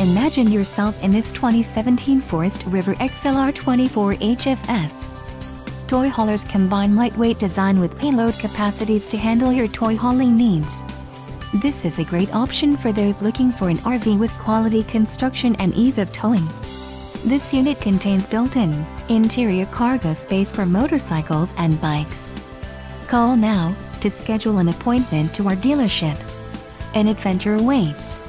Imagine yourself in this 2017 Forest River XLR 24 HFS. Toy haulers combine lightweight design with payload capacities to handle your toy hauling needs. This is a great option for those looking for an RV with quality construction and ease of towing. This unit contains built-in, interior cargo space for motorcycles and bikes. Call now to schedule an appointment to our dealership. An adventure awaits.